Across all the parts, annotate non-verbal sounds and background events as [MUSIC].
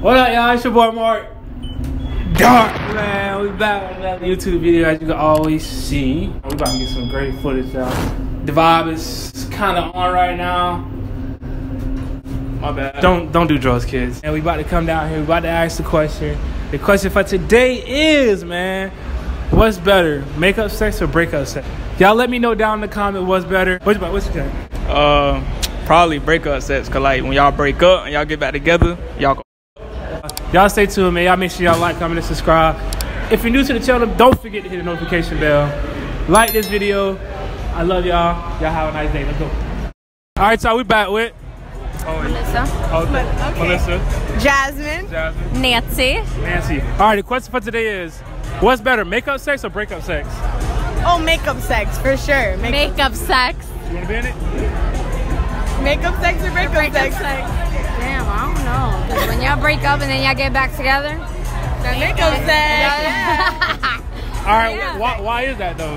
What up, y'all? It's your boy Marc. Dark man, we back on another YouTube video as you can always see. We about to get some great footage, y'all. The vibe is kind of on right now. My bad. Don't don't do drugs, kids. And we about to come down here. We about to ask the question. The question for today is, man, what's better, makeup sex or breakup sex? Y'all let me know down in the comment what's better. What's about what's your take? Uh, probably breakup sex. Cause like when y'all break up and y'all get back together, y'all. Y'all stay tuned, man. Y'all make sure y'all like, comment, and subscribe. If you're new to the channel, don't forget to hit the notification bell. Like this video. I love y'all. Y'all have a nice day. Let's go. All right, so we back with Melissa. oh, Melissa, Jasmine. Jasmine, Nancy. Nancy. All right, the question for today is, what's better, makeup sex or breakup sex? Oh, makeup sex for sure. Makeup, Makeup sex. You wanna be in it? makeup sex or breakup, sex? Damn, I don't know. 'Cause when y'all break up and then y'all get back together. Makeup sex. [LAUGHS] All right, Yeah. why, why is that though?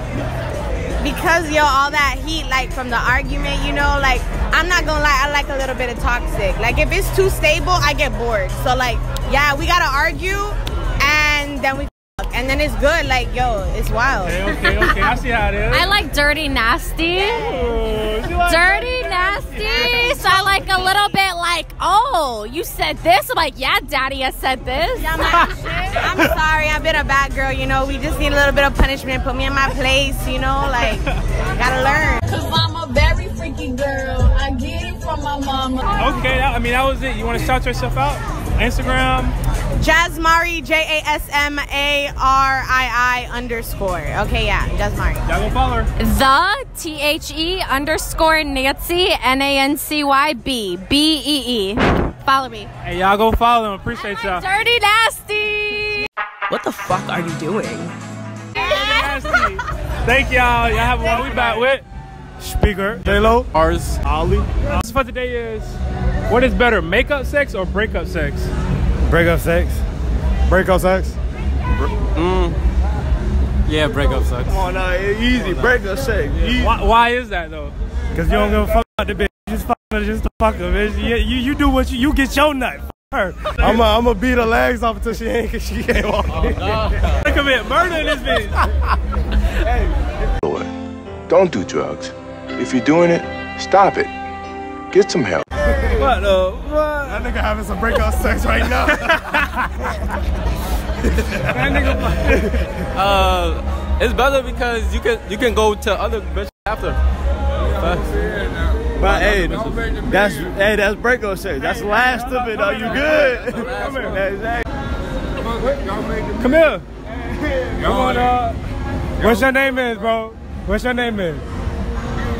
Because yo, all that heat, like from the argument, you know, like I'm not gonna lie, I like a little bit of toxic. Like if it's too stable, I get bored. So like, yeah, we gotta argue, and then we, fuck, and then it's good. Like yo, it's wild. Okay, okay, okay. I see how it is. I like dirty nasty. Oh, she like Dirty nasty. So I like a little bit like, oh, you said this? I'm like, yeah, daddy has said this. I'm, like, I'm sorry, I've been a bad girl. You know, we just need a little bit of punishment. Put me in my place. You know, like gotta learn. Cause I'm a very freaky girl. I get it from my mama. Okay, that, I mean that was it. You want to shout yourself out? Instagram. Jasmari, J A S M A R I I underscore. Okay, yeah, Jasmari. Y'all go follow her. The T H E underscore Nancy N A N C Y B B E E. Follow me. Hey, y'all go follow him. Appreciate y'all. Dirty nasty. What the fuck are you doing? Nasty. Thank y'all. Y'all have one. We back with Speaker, J-Lo, Ours. Ollie. Uh, this for today is, what is better, makeup sex or breakup sex? Breakup sex. Breakup sex. Mm. Yeah, breakup sex. Come on now, easy. Breakup sex. Why, why is that though? Cause you don't give a fuck about the bitch. You just fuck her just to fuck her, bitch. You, you, you do what you, you get your nut. Fuck her. I'm gonna I'm beat her legs off until she ain't, cause she can't walk. Oh, I [LAUGHS] commit murder in this bitch. hey. Don't do drugs. If you're doing it, stop it. Get some help. what the? What? That nigga having some breakup sex right now. That nigga. Uh, it's better because you can you can go to other bitches after. but hey, that's hey, that's breakup sex. That's the last of it. Are you good? Come here. Come here. Come on, dog. What's your name is, bro? What's your name is?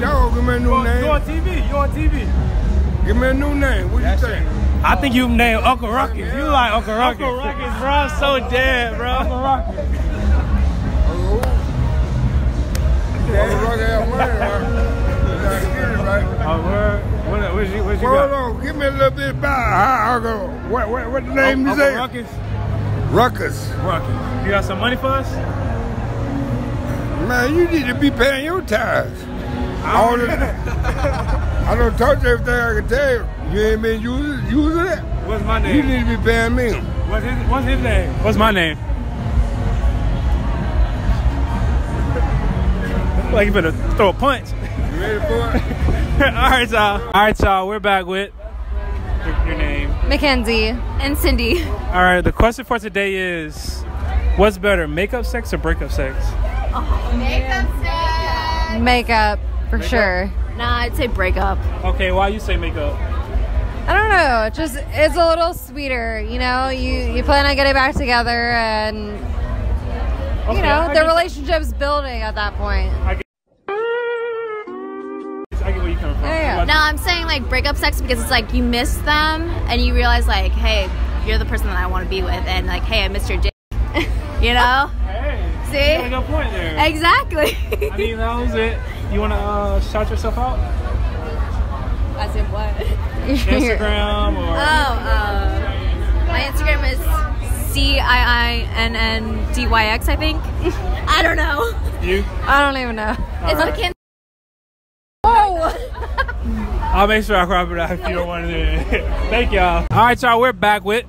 Yo, give me a new You name. on TV? You on TV? Give me a new name. What you think? I think you named Uncle Ruckus. You like Uncle Ruckus. Uncle Ruckus, bro. I'm so dead, bro. Uncle Ruckus. Well, rock out money, right? You it right. Oh, word. What, what you, what you Well, got? hold on. Give me a little bit about how I go. What, what, what the name you Uncle say? Ruckus? Ruckus. Ruckus. You got some money for us? Man, you need to be paying your tithes. All [LAUGHS] the, I don't touch everything I can tell you. You ain't been using, using it. What's my name? You need to be paying me. What's his, what's his name? What's my name? Like you better throw a punch. You ready for it? [LAUGHS] All right, y'all. All right, y'all. We're back with your, your name. Mackenzie and Cindy. All right. The question for today is, what's better, makeup sex or breakup sex? Makeup sex? Makeup for sure. Nah, I'd say break up. Okay. Why you say makeup? I don't know. It just it's a little sweeter, you know. You you plan on getting back together, and Okay, you know I the get- relationship's building at that point. I get, I get where you coming from. Yeah, yeah. No, I'm saying like breakup sex because it's like you miss them and you realize like, hey, you're the person that I want to be with, and like, hey, I missed your dick. [LAUGHS] you know? Hey. See? You got a good point there. Exactly. I mean, that was it. You want to uh, shout yourself out? I said what? Instagram or? [LAUGHS] Oh, uh, my Instagram is C I I N N D Y X, I think. I don't know. You? I don't even know. It's not a can. I'll make sure I crop it out if you don't want to do it. [LAUGHS] Thank y'all. All right, y'all. We're back with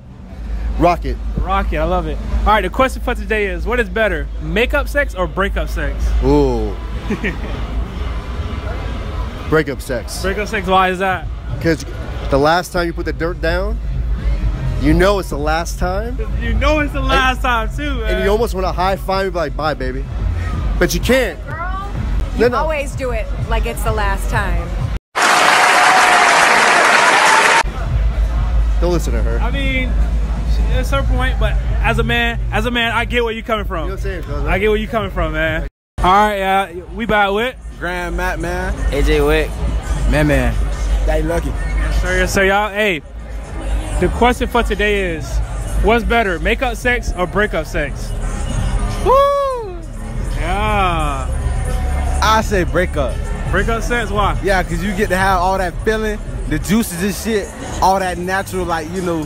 Rocket. Rocket, I love it. All right, the question for today is: What is better, makeup sex or breakup sex? Ooh. [LAUGHS] Breakup sex. Breakup sex. Why is that? Because the last time you put the dirt down, you know it's the last time. You know it's the last time too, man. And you almost want to high five and be like, bye, baby. But you can't. Girl, You always do it like it's the last time. Don't listen to her. I mean, it's her point, but as a man, as a man, I get where you're coming from. You know what I'm saying? I get where you're coming from, man. All right, yeah, we back with Grand Matt Man. AJ Wick. Man Man. Daddy Lucky. Yes, sir, yes, sir, y'all. Hey, the question for today is: What's better, makeup sex or breakup sex? Woo! Yeah. I say breakup. Breakup sex? Why? Yeah, cause you get to have all that feeling, the juices and shit, all that natural, like you know,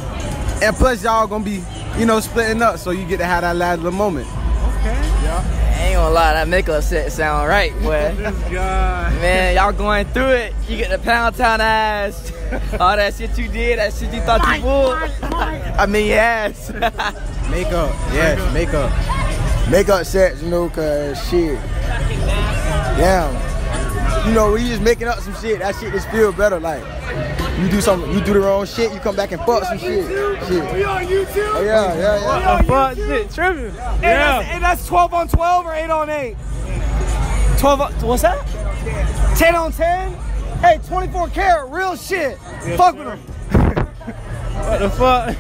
and plus y'all gonna be, you know, splitting up, so you get to have that last little moment. Okay. Yeah. ain't gonna lie, that makeup set sound right, boy. [LAUGHS] this guy. Man, y'all going through it. You get the pound town ass. [LAUGHS] All that shit you did, that shit you thought you pulled. [LAUGHS] I mean, yes. Makeup, yes, makeup. Makeup sets, you know, cause shit. Damn. You know, we just making up some shit, that shit just feel better. Like, you do something, you do the wrong shit, you come back and fuck some shit. Shit. We on YouTube? Oh, yeah, yeah, yeah. What the fuck? Shit, tripping. Hey, Yeah. that's, hey, that's 12 on 12 or 8 on 8? 12 on, what's that? 10 on 10? Hey, 24 karat, real shit. Fuck with them. [LAUGHS] What the fuck?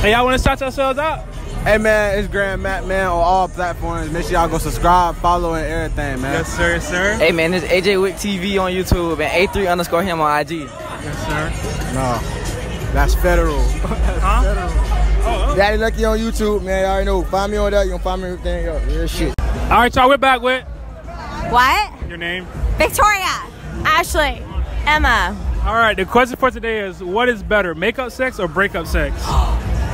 hey, y'all want to shout yourselves out? Hey man, it's Grand Matt Man on all platforms. Make sure y'all go subscribe, follow, and everything, man. Yes, sir, yes, sir. hey, man, it's AJ Wick TV on YouTube and A3 underscore him on IG. Yes, sir. No, that's federal. [LAUGHS] Oh, oh, Daddy Lucky on YouTube, man. You already know. Find me on that. You gonna find me everything. Yo, real shit. All right, y'all, we're back with What? your name. Victoria. Ashley. Emma. All right, the question for today is: What is better, makeup sex or breakup sex? [GASPS]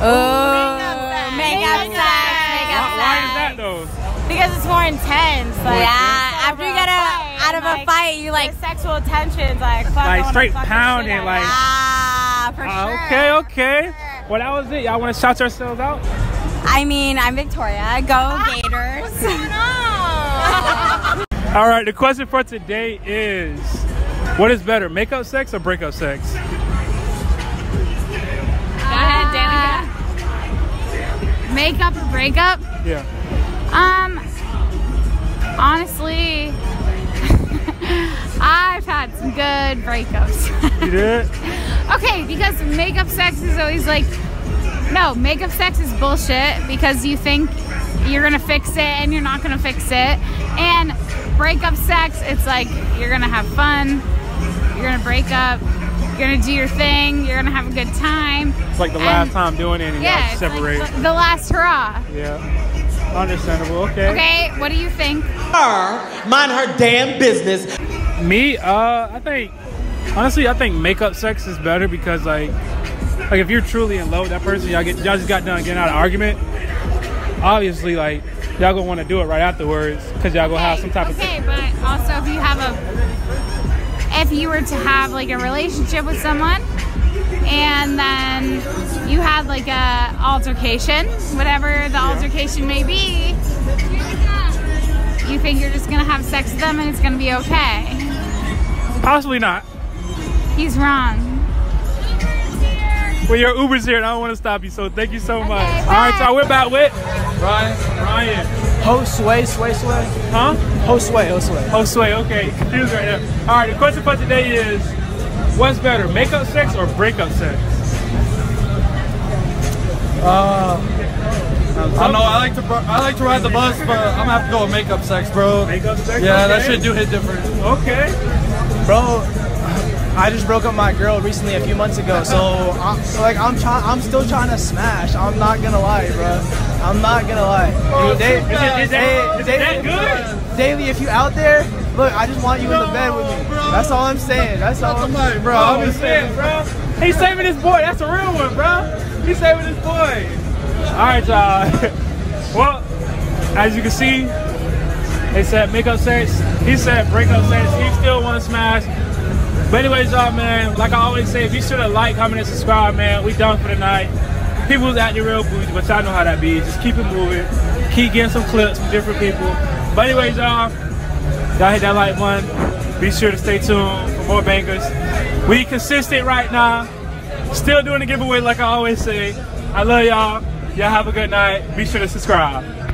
Oh, makeup sex. Makeup Why, why is that though? Because it's more intense. Like, Yeah, after you get a, out of a fight, you like sexual tensions, like, fuck, I Like straight fuck pounding, shit out of like. ah, for Ah, sure. okay, okay. Well, that was it. Y'all want to shout yourselves out? I mean, I'm Victoria. Go Gators. [LAUGHS] All right, the question for today is: What is better, makeup sex or breakup sex? Go ahead, Danica. Makeup or breakup? Yeah. Um, honestly, I've had some good breakups. You did? [LAUGHS] okay, because makeup sex is always like, no, makeup sex is bullshit because you think you're gonna fix it and you're not gonna fix it. And breakup sex, it's like you're gonna have fun, you're gonna break up, you're gonna do your thing, you're gonna have a good time. It's like the And- last time doing it and Yeah, y'all it's like the, the last hurrah. yeah. Understandable. Okay. Okay, what do you think? Her, Mind her damn business. Me, uh, I think honestly, I think makeup sex is better because like, like if you're truly in love with that person, y'all get y'all just got done getting out of argument. Obviously, like y'all gonna want to do it right afterwards because y'all gonna have some type of. Okay, but also if you have a, if you were to have like a relationship with someone, and then you had like a altercation, whatever the altercation may be, you think you're just gonna have sex with them and it's gonna be okay. Possibly not. He's wrong. Well, your Uber's here, and I don't want to stop you, so thank you so much. All right, so we're back with Ryan. Ryan. Ho sway, sway, sway. Huh? Ho sway, ho sway. Oh, sway. Okay, confused right there. All right, the question for today is: What's better, makeup sex or breakup sex? Uh, I don't know. I like to I like to ride the bus, but I'm gonna have to go with makeup sex, bro. Makeup sex. Yeah, that okay. shit do hit different. Okay. Bro, I just broke up my girl recently a few months ago, so I'm, like I'm trying, I'm still trying to smash. I'm not gonna lie, bro. I'm not gonna lie. Oh, da- Is it- is that- is it that good? Daily, if you out there, look, I just want you in the bed with me. That's all I'm saying. That's all I'm saying, bro. I'm I'm just just saying, bro. He's saving his boy. That's a real one, bro. He's saving his boy. All right, y'all. [LAUGHS] well, as you can see, they said makeup sex. He said breakup sex. He still want to smash. But anyways, y'all, man, like I always say, be sure to like, comment, and subscribe, man. We done for the night. People was acting real bougie, but y'all know how that be. Just keep it moving. Keep getting some clips from different people. But anyways, y'all, y'all hit that like button. Be sure to stay tuned for more bangers. We consistent right now. Still doing the giveaway like I always say. I love y'all. Y'all have a good night. Be sure to subscribe.